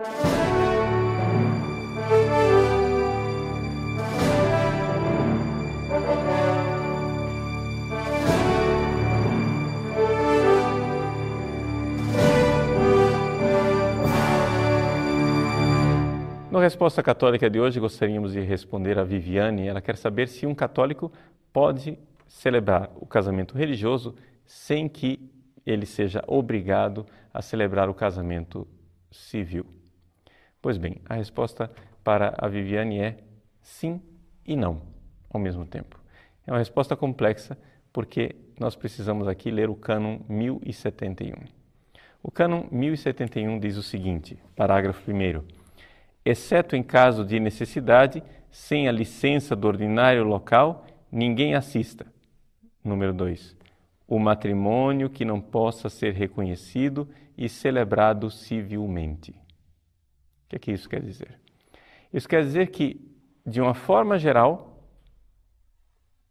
No Resposta Católica de hoje, gostaríamos de responder a Viviane. Ela quer saber se um católico pode celebrar o casamento religioso sem que ele seja obrigado a celebrar o casamento civil. Pois bem, a resposta para a Viviane é sim e não ao mesmo tempo. É uma resposta complexa porque nós precisamos aqui ler o cânon 1071. O cânon 1071 diz o seguinte, parágrafo 1 exceto em caso de necessidade, sem a licença do ordinário local, ninguém assista. Número 2. O matrimônio que não possa ser reconhecido e celebrado civilmente. O que, é que isso quer dizer? Isso quer dizer que, de uma forma geral,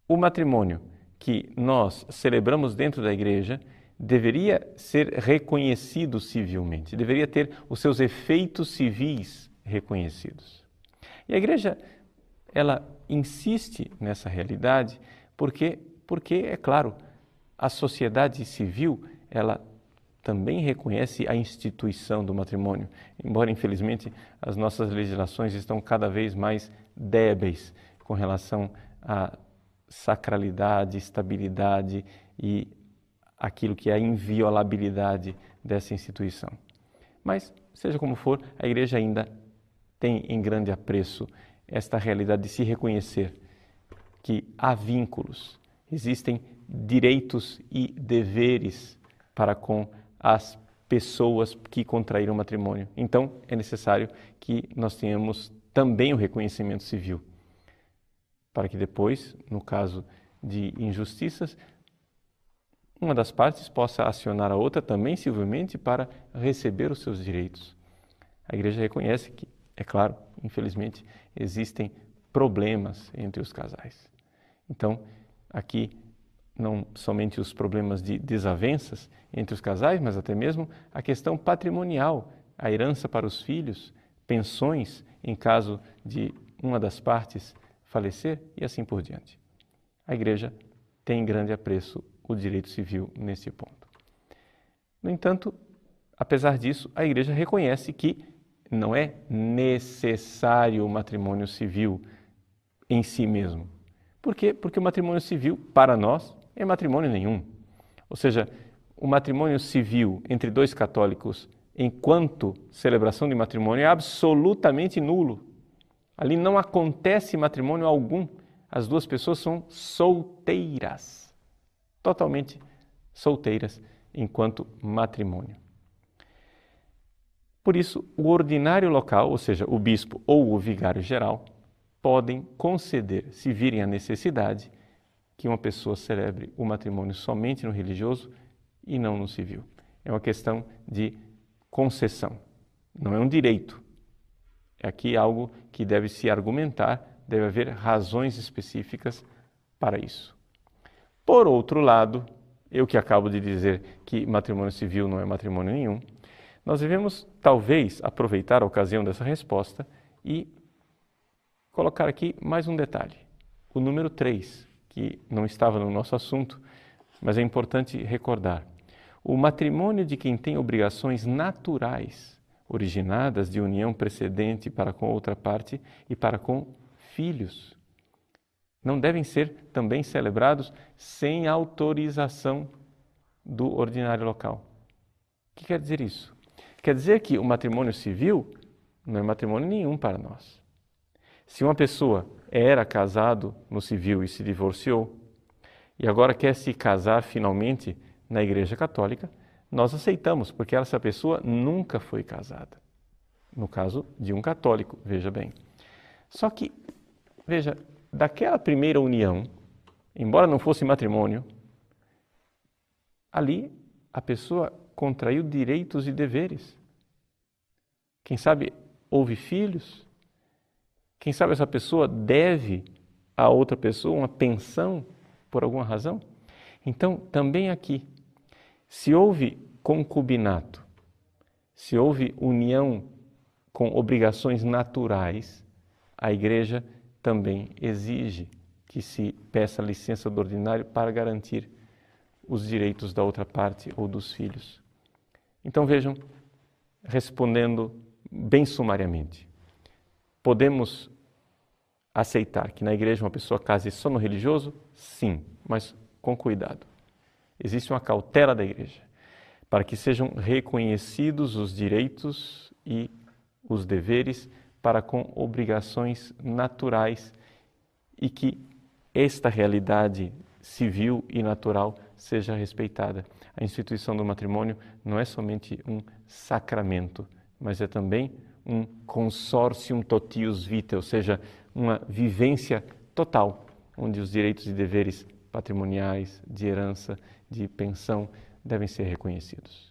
o matrimônio que nós celebramos dentro da igreja deveria ser reconhecido civilmente, deveria ter os seus efeitos civis reconhecidos. E a igreja, ela insiste nessa realidade porque, porque é claro, a sociedade civil, ela também reconhece a instituição do matrimônio, embora infelizmente as nossas legislações estão cada vez mais débeis com relação à sacralidade, estabilidade e aquilo que é a inviolabilidade dessa instituição. Mas, seja como for, a igreja ainda tem em grande apreço esta realidade de se reconhecer que há vínculos, existem direitos e deveres para com as pessoas que contraíram matrimônio. Então, é necessário que nós tenhamos também o reconhecimento civil, para que depois, no caso de injustiças, uma das partes possa acionar a outra também civilmente para receber os seus direitos. A igreja reconhece que é claro, infelizmente, existem problemas entre os casais. Então, aqui não somente os problemas de desavenças entre os casais, mas até mesmo a questão patrimonial, a herança para os filhos, pensões em caso de uma das partes falecer e assim por diante. A igreja tem em grande apreço o direito civil nesse ponto. No entanto, apesar disso, a igreja reconhece que não é necessário o matrimônio civil em si mesmo. Por quê? Porque o matrimônio civil, para nós, é matrimônio nenhum. Ou seja, o matrimônio civil entre dois católicos, enquanto celebração de matrimônio, é absolutamente nulo. Ali não acontece matrimônio algum. As duas pessoas são solteiras, totalmente solteiras enquanto matrimônio. Por isso, o ordinário local, ou seja, o bispo ou o vigário geral, podem conceder, se virem a necessidade, que uma pessoa celebre o matrimônio somente no religioso e não no civil. É uma questão de concessão, não é um direito. É aqui algo que deve se argumentar, deve haver razões específicas para isso. Por outro lado, eu que acabo de dizer que matrimônio civil não é matrimônio nenhum, nós devemos, talvez, aproveitar a ocasião dessa resposta e colocar aqui mais um detalhe. O número 3, que não estava no nosso assunto, mas é importante recordar. O matrimônio de quem tem obrigações naturais, originadas de união precedente para com outra parte e para com filhos, não devem ser também celebrados sem autorização do ordinário local. O que quer dizer isso? Quer dizer que o matrimônio civil não é matrimônio nenhum para nós. Se uma pessoa era casado no civil e se divorciou, e agora quer se casar finalmente na Igreja Católica, nós aceitamos, porque essa pessoa nunca foi casada. No caso de um católico, veja bem. Só que, veja, daquela primeira união, embora não fosse matrimônio, ali a pessoa contraiu direitos e deveres. Quem sabe houve filhos? Quem sabe essa pessoa deve a outra pessoa uma pensão por alguma razão? Então, também aqui, se houve concubinato, se houve união com obrigações naturais, a igreja também exige que se peça licença do ordinário para garantir os direitos da outra parte ou dos filhos. Então vejam, respondendo bem sumariamente, podemos aceitar que na igreja uma pessoa case só no religioso? Sim, mas com cuidado. Existe uma cautela da igreja para que sejam reconhecidos os direitos e os deveres para com obrigações naturais e que esta realidade civil e natural seja respeitada. A instituição do matrimônio não é somente um sacramento, mas é também um consortium totius vitae, ou seja, uma vivência total, onde os direitos e deveres patrimoniais, de herança, de pensão devem ser reconhecidos.